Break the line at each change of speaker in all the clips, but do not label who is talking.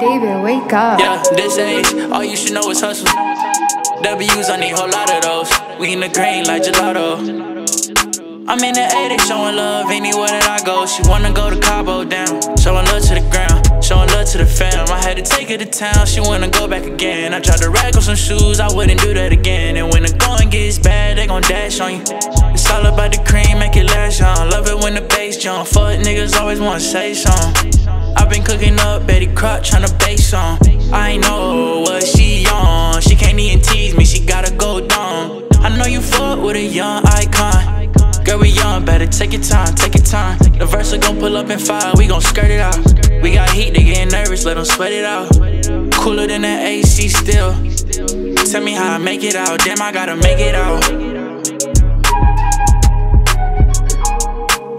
David, wake up.
Yeah, this age, all you should know is hustle. W's, I need a whole lot of those. We in the green like gelato. I'm in the A, they showing love anywhere that I go. She wanna go to Cabo down, showing love to the ground, showing love to the fam. I had to take her to town, she wanna go back again. I tried to rack on some shoes, I wouldn't do that again. On you. It's all about the cream, make it last young. Love it when the bass jump. Fuck niggas always wanna say something. I've been cooking up Betty Crock, tryna bake some. I know what she on. She can't even tease me, she gotta go down. I know you fuck with a young icon. Girl, we young, better take your time, take your time. The verse gon' pull up in five, we gon' skirt it out. We got heat, they getting nervous, let them sweat it out. Cooler than that AC still. Tell me how I make it out, damn, I gotta make it out.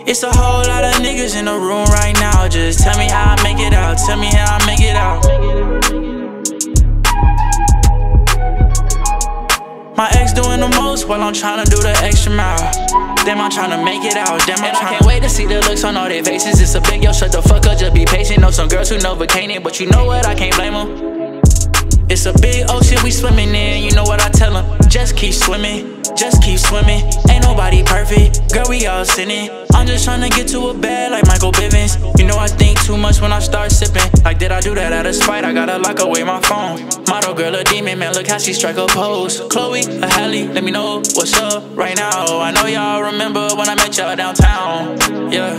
It's a whole lot of niggas in the room right now. Just tell me how I make it out. Tell me how I make it out. My ex doing the most while I'm tryna do the extra mile. Damn, I'm tryna make it out. Damn, I'm tryna. Can't wait to see the looks on all their faces. It's a big yo, shut the fuck up, just be patient. Know some girls who know vacating, but you know what? I can't blame them. It's a big ocean we swimming in. You know what I tell them? Just keep swimming, just keep swimming. Ain't nobody perfect, girl, we all sinning. I'm just tryna get to a bed like Michael Bivins. You know I think too much when I start sipping. Like, did I do that out of spite? I gotta lock away my phone. Model girl, a demon, man, look how she strike a pose. Chloe, a Halle, let me know what's up right now. I know y'all remember when I met y'all downtown. Yeah,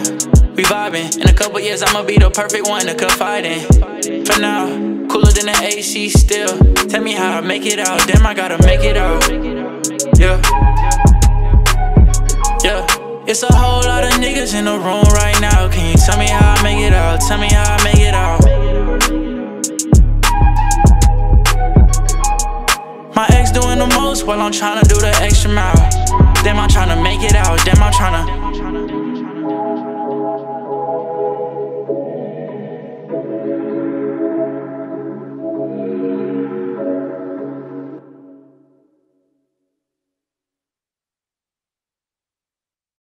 we vibing. In a couple years, I'ma be the perfect one to confide in. For now, cooler than the AC still. Tell me how I make it out. Damn, I gotta make it out. Yeah. Yeah. It's a whole lot of niggas in the room right now. Can you tell me how I make it out? Tell me how I make it out. My ex doing the most while I'm tryna do the extra mile. Damn, I'm tryna make it out. Damn, I'm tryna.